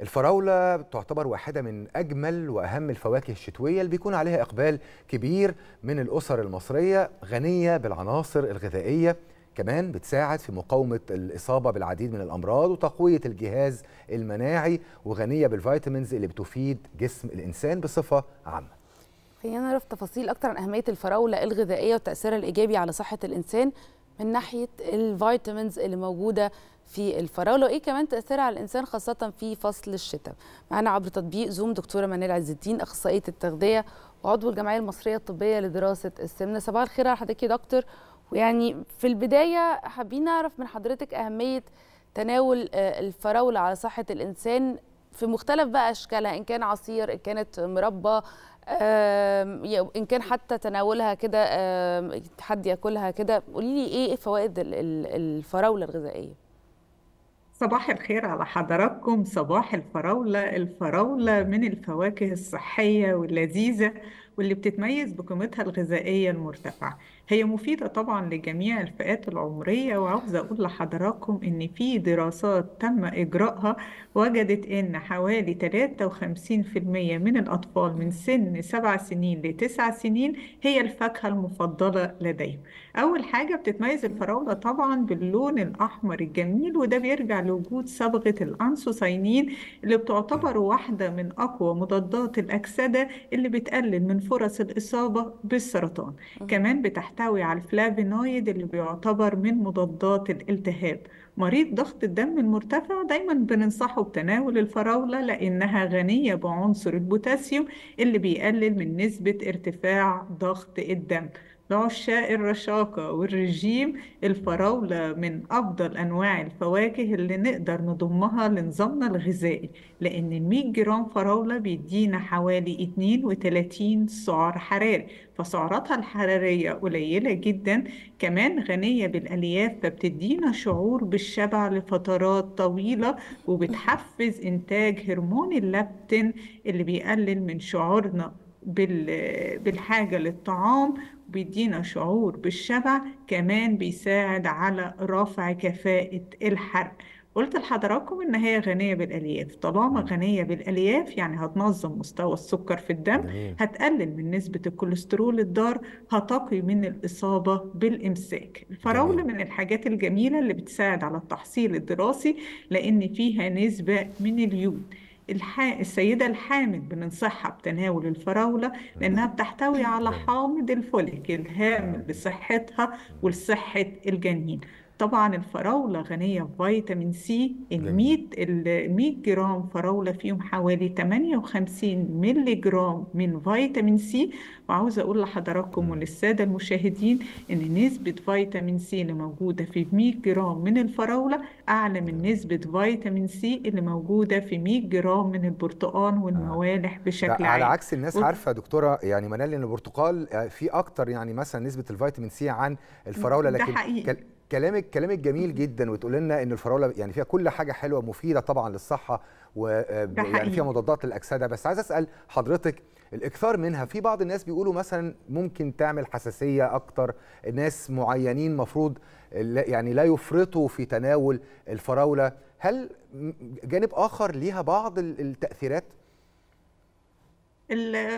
الفراولة تعتبر واحدة من أجمل وأهم الفواكه الشتوية اللي بيكون عليها إقبال كبير من الأسر المصرية غنية بالعناصر الغذائية كمان بتساعد في مقاومة الإصابة بالعديد من الأمراض وتقوية الجهاز المناعي وغنية بال vitamins اللي بتفيد جسم الإنسان بصفة عامة. خلينا نعرف تفاصيل أكتر عن أهمية الفراولة الغذائية وتأثيرها الإيجابي على صحة الإنسان. من ناحية الفيتامينز اللي موجودة في الفراولة وإيه كمان تأثيرها على الإنسان خاصة في فصل الشتاء. معنا عبر تطبيق زوم دكتورة منال عز الدين أخصائية التغذية وعضو الجمعية المصرية الطبية لدراسة السمنة. صباح الخير على حضرتك يا دكتور. ويعني في البداية حابين نعرف من حضرتك أهمية تناول الفراولة على صحة الإنسان في مختلف بقى أشكالها إن كان عصير إن كانت مربى إن كان حتى تناولها كده حد ياكلها كده قولي لي إيه فوائد الفراولة الغذائية؟ صباح الخير على حضراتكم. صباح الفراولة. الفراولة من الفواكه الصحية واللذيذة واللي بتتميز بقيمتها الغذائية المرتفعة. هي مفيدة طبعا لجميع الفئات العمرية وعاوزة أقول لحضراتكم إن في دراسات تم إجراءها وجدت إن حوالي 53% من الأطفال من سن 7 سنين ل 9 سنين هي الفاكهة المفضلة لديهم. أول حاجة بتتميز الفراولة طبعا باللون الأحمر الجميل وده بيرجع لوجود صبغة ال anthocyanin اللي بتعتبر واحدة من أقوى مضادات الأكسدة اللي بتقلل من فرص الإصابة بالسرطان. كمان بتحتوي على الفلافينويد اللي بيعتبر من مضادات الالتهاب. مريض ضغط الدم المرتفع دايما بننصحه بتناول الفراولة لأنها غنية بعنصر البوتاسيوم اللي بيقلل من نسبة ارتفاع ضغط الدم. لعشاق الرشاقة والرجيم الفراولة من أفضل أنواع الفواكه اللي نقدر نضمها لنظامنا الغذائي لأن ال 100 جرام فراولة بيدينا حوالي 32 سعر حراري فسعراتها الحرارية قليلة جدا كمان غنية بالألياف فبتدينا شعور بالشبع لفترات طويلة وبتحفز إنتاج هرمون اللابتين اللي بيقلل من شعورنا بالحاجة للطعام بيدينا شعور بالشبع كمان بيساعد على رفع كفاءة الحرق. قلت لحضراتكم إن هي غنية بالألياف. طالما غنية بالألياف يعني هتنظم مستوى السكر في الدم. هتقلل من نسبة الكوليسترول الضار هتقي من الإصابة بالإمساك. الفراوله. من الحاجات الجميلة اللي بتساعد على التحصيل الدراسي لأن فيها نسبة من اليود. الح... السيدة الحامل بننصحها بتناول الفراولة لأنها بتحتوي على حامض الفوليك الهام لصحتها ولصحة الجنين. طبعا الفراولة غنية بفيتامين سي ال جميل. 100 ال 100 جرام فراولة فيهم حوالي 58 مللي جرام من فيتامين سي. وعاوزة أقول لحضراتكم وللسادة المشاهدين إن نسبة فيتامين سي اللي موجودة في 100 جرام من الفراولة أعلى من نسبة فيتامين سي اللي موجودة في 100 جرام من البرتقال والموالح ده بشكل عام. عكس الناس و- عارفة يا دكتورة يعني منال إن البرتقال آه، فيه أكتر يعني مثلا نسبة الفيتامين سي عن الفراولة ده لكن حقيقي. كل- كلامك كلامك جميل جدا وتقول لنا إن الفراولة يعني فيها كل حاجة حلوة مفيدة طبعا للصحة ويعني حقيقي. فيها مضادات للاكسده بس عايز أسأل حضرتك الإكثار منها في بعض الناس بيقولوا مثلا ممكن تعمل حساسية أكتر ناس معينين مفروض لا- يعني لا يفرطوا في تناول الفراولة. هل جانب آخر ليها بعض ال- التأثيرات؟ ال-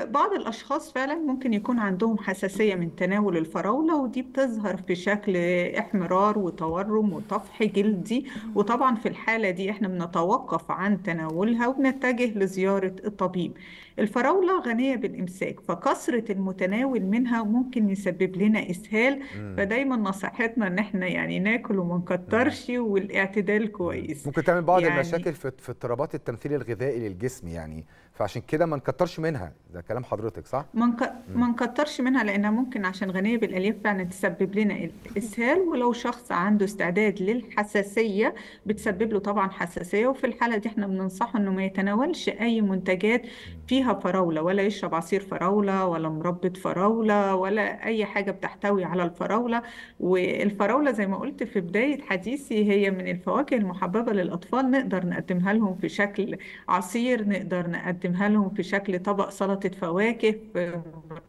بعض الأشخاص فعلا ممكن يكون عندهم حساسية من تناول الفراولة ودي بتظهر في شكل إحمرار وتورم وطفح جلدي. وطبعا في الحالة دي إحنا بنتوقف عن تناولها وبنتجه لزيارة الطبيب. الفراولة غنية بالإمساك فكثرة المتناول منها ممكن يسبب لنا إسهال. فدايما نصيحتنا إن إحنا يعني ناكل وما نكترش والاعتدال كويس. ممكن تعمل بعض يعني- المشاكل في في اضطرابات التمثيل الغذائي للجسم يعني فعشان كده ما نكترش منها. ده كلام حضرتك صح؟ ما نك- ما نكترش منها لأنها ممكن عشان غنية بالالياف فعلا تسبب لنا الاسهال ولو شخص عنده استعداد للحساسية بتسبب له طبعا حساسية وفي الحالة دي إحنا بننصحه إنه ما يتناولش أي منتجات فيها فراولة ولا يشرب عصير فراولة ولا مربى فراولة ولا أي حاجة بتحتوي على الفراولة والفراولة زي ما قلت في بداية حديثي هي من الفواكه المحببة للأطفال نقدر نقدمها لهم في شكل عصير نقدر نقدمها لهم في شكل طبق سلطة فواكه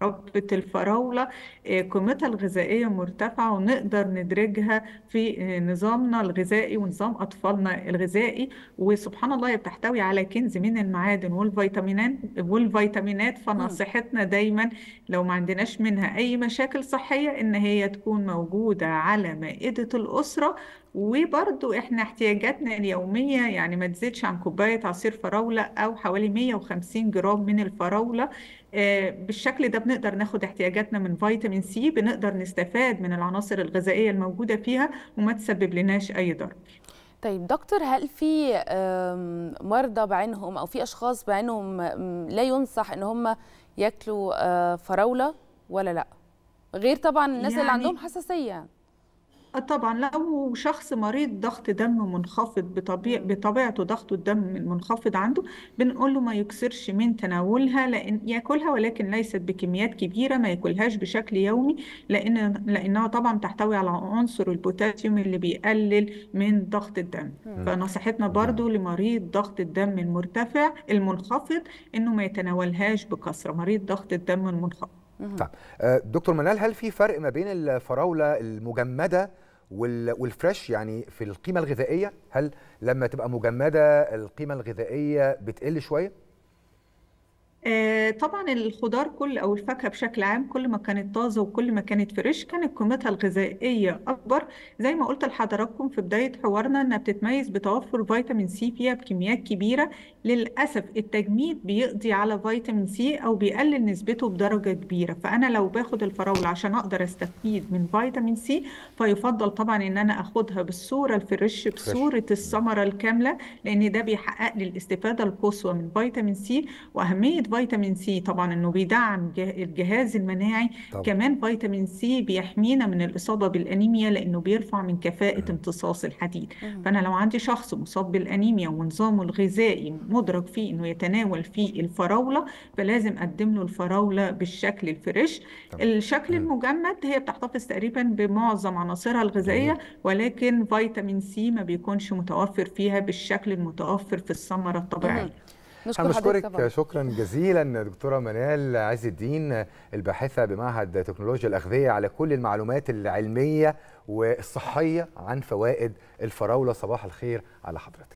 مربى الفراولة آه، قيمتها الغذائية مرتفعة ونقدر ندرجها في آه، نظامنا الغذائي ونظام أطفالنا الغذائي وسبحان الله هي بتحتوي على كنز من المعادن والفيتامينات والفيتامينات. فنصيحتنا دايما لو ما عندناش منها أي مشاكل صحية إن هي تكون موجودة على مائدة الأسرة وبرضو إحنا احتياجاتنا اليومية يعني ما تزيدش عن كوباية عصير فراولة أو حوالي 150 جرام من الفراولة. آه، بالشكل ده بنقدر ناخد احتياجاتنا من فيتامين سي بنقدر نستفاد من العناصر الغذائية الموجودة فيها وما تسبب لناش أي ضرر. طيب دكتور هل في مرضى بعينهم أو في أشخاص بعينهم لا ينصح إن هم ياكلوا آه، فراولة ولا لأ؟ غير طبعا الناس اللي عندهم يعني حساسية. آه طبعا لو شخص مريض ضغط دم منخفض بطبيع بطبيعته ضغط الدم منخفض عنده بنقول له ما يكسرش من تناولها لأن ياكلها ولكن ليست بكميات كبيرة ما ياكلهاش بشكل يومي لأن لأنها طبعا تحتوي على عنصر البوتاسيوم اللي بيقلل من ضغط الدم. فنصيحتنا برضو لمريض ضغط الدم المرتفع المنخفض إنه ما يتناولهاش بكثرة مريض ضغط الدم المنخفض. طيب آه، دكتور منال هل في فرق ما بين الفراولة المجمدة وال- والفريش يعني في القيمة الغذائية هل لما تبقى مجمدة القيمة الغذائية بتقل شوية؟ آه، طبعا الخضار كل أو الفاكهة بشكل عام كل ما كانت طازة وكل ما كانت فريش كانت قيمتها الغذائية أكبر. زي ما قلت لحضراتكم في بداية حوارنا إنها بتتميز بتوفر فيتامين سي فيها بكميات كبيرة. للأسف التجميد بيقضي على فيتامين سي أو بيقلل نسبته بدرجة كبيرة. فأنا لو باخد الفراولة عشان أقدر أستفيد من فيتامين سي فيفضل طبعا إن أنا أخدها بالصورة ال fresh fresh. بصورة الثمرة الكاملة لأن ده بيحقق لي الاستفادة القصوى من فيتامين سي. وأهمية فيتامين سي طبعا إنه بيدعم جه- الجهاز المناعي طبعا. كمان فيتامين سي بيحمينا من الإصابة بالأنيميا لإنه بيرفع من كفاءة امتصاص الحديد. فأنا لو عندي شخص مصاب بالأنيميا ونظامه الغذائي مدرك فيه إنه يتناول فيه الفراولة فلازم أقدم له الفراولة بالشكل الفريش. الشكل. المجمد هي بتحتفظ تقريبا بمعظم عناصرها الغذائية ولكن فيتامين سي ما بيكونش متوفر فيها بالشكل المتوفر في الثمرة. الطبيعية. نشكر بشكرك شكرا جزيلا دكتورة منال عز الدين الباحثة بمعهد تكنولوجيا الأغذية على كل المعلومات العلمية والصحية عن فوائد الفراولة. صباح الخير على حضرتك.